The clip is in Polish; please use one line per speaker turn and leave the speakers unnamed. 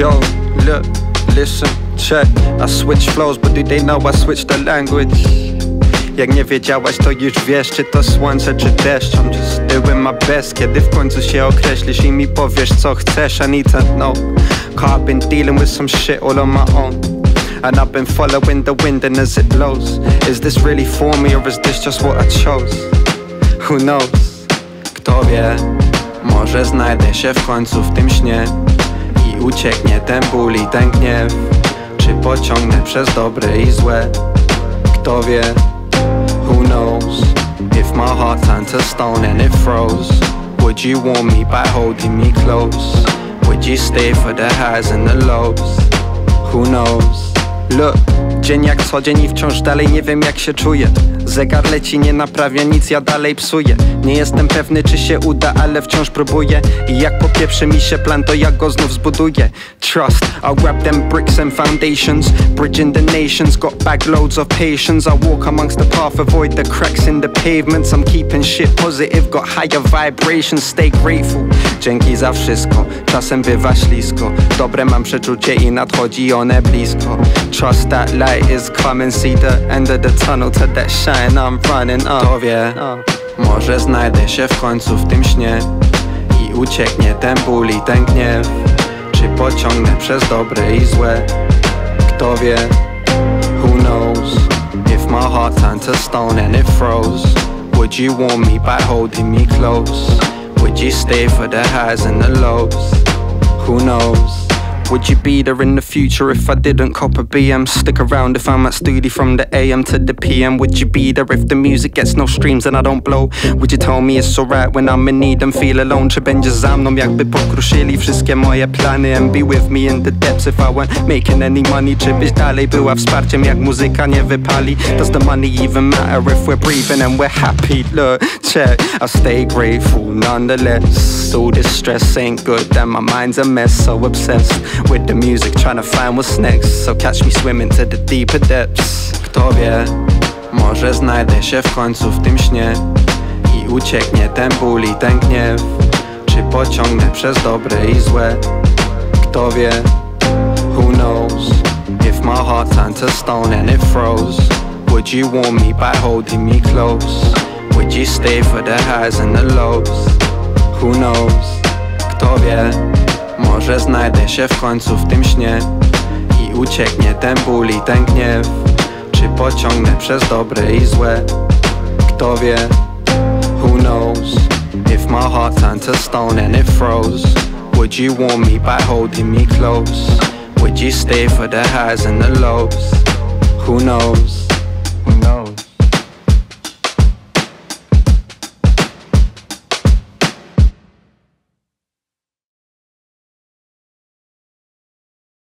Yo, look, listen, check I switch flows, but do they know I switch the language? Jak nie wiedziałaś, to już wiesz, czy to słońce, czy deszcz I'm just doing my best, kiedy w końcu się określisz i mi powiesz, co chcesz I need to know, cause I've been dealing with some shit all on my own And I've been following the wind and as it blows Is this really for me or is this just what I chose? Who knows? Kto wie? Może znajdę się w końcu w tym śnie ucieknie ten ból i ten gniew Czy pociągnę przez dobre i złe? Kto wie? Who knows? If my heart turned to stone and it froze Would you warm me by holding me close? Would you stay for the highs and the lows? Who knows? Look, dzień jak co dzień i wciąż dalej nie wiem jak się czuję. Zegar leci, nie naprawia nic, ja dalej psuję. Nie jestem pewny czy się uda, ale wciąż próbuję. I jak popieprzy mi się plan, to ja go znów zbuduję. Trust, I'll grab them bricks and foundations. Bridging the nations, got backloads of patience. I walk amongst the path, avoid the cracks in the pavements. I'm keeping shit positive, got higher vibrations. Stay grateful, dzięki za wszystko. Czasem bywa ślisko. Dobre mam przeczucie i nadchodzi one blisko. Trust that light is coming See the end of the tunnel to that shine I'm running up. Kto wie, może znajdę się w końcu w tym śnie I ucieknie ten ból i ten gniew. Czy pociągnę przez dobre i złe? Kto wie, who knows? If my heart turned to stone and it froze Would you warm me by holding me close? Would you stay for the highs and the lows? Who knows? Would you be there in the future if I didn't cop a BM? Stick around if I'm at studio from the AM to the PM. Would you be there if the music gets no streams and I don't blow? Would you tell me it's alright when I'm in need and feel alone? Czy będzie za mną jakby pokruszyli wszystkie moje plany And be with me in the depths if I weren't making any money Czy byś dalej była wsparciem jak muzyka nie wypali? Does the money even matter if we're breathing and we're happy? Look, check, I stay grateful nonetheless All this stress ain't good and my mind's a mess So obsessed with the music trying to find what's next. So catch me swimming to the deeper depths. Kto wie, może znajdę się w końcu w tym śnie. I ucieknie ten ból i ten gniew. Czy pociągnę przez dobre i złe? Kto wie, who knows? If my heart turned to stone and it froze Would you warm me by holding me close? Would you stay for the highs and the lows? Who knows? Kto wie, może znajdę się w końcu w tym śnie I ucieknie ten ból i ten gniew Czy pociągnę przez dobre i złe? Kto wie, who knows If my heart turned to stone and it froze Would you warm me by holding me close? Would you stay for the highs and the lows? Who knows?